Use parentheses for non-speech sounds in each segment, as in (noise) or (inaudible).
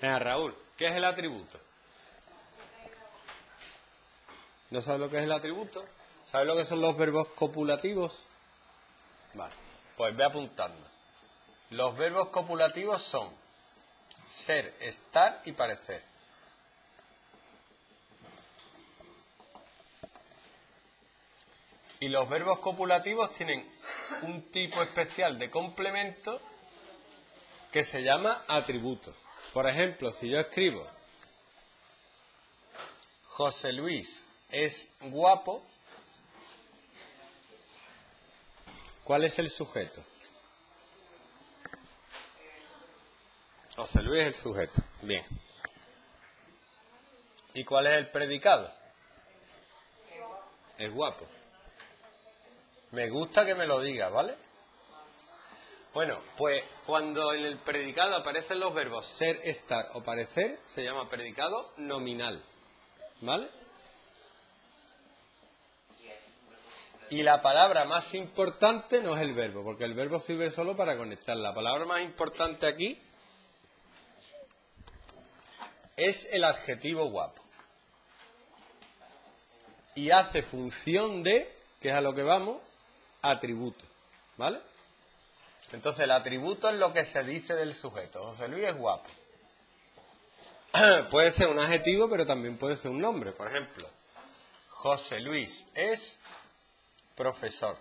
Venga, Raúl, ¿qué es el atributo? ¿No sabes lo que es el atributo? ¿Sabes lo que son los verbos copulativos? Vale, pues ve apuntando. Los verbos copulativos son ser, estar y parecer. Y los verbos copulativos tienen un tipo especial de complemento que se llama atributo. Por ejemplo, si yo escribo José Luis es guapo, ¿cuál es el sujeto? José Luis es el sujeto. Bien. ¿Y cuál es el predicado? Es guapo. Me gusta que me lo diga, ¿vale? Bueno, pues cuando en el predicado aparecen los verbos ser, estar o parecer, se llama predicado nominal. ¿Vale? Y la palabra más importante no es el verbo, porque el verbo sirve solo para conectar. La palabra más importante aquí es el adjetivo guapo. Y hace función de, que es a lo que vamos, atributo. ¿Vale? Entonces el atributo es lo que se dice del sujeto. José Luis es guapo. (clears throat) puede ser un adjetivo, pero también puede ser un nombre. Por ejemplo, José Luis es profesor.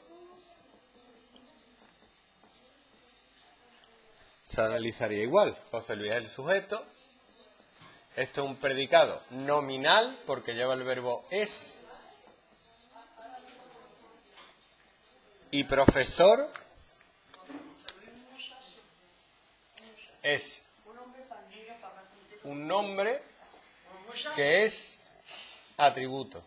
Se analizaría igual. José Luis es el sujeto. Esto es un predicado nominal porque lleva el verbo es. Y profesor es un nombre que es atributo.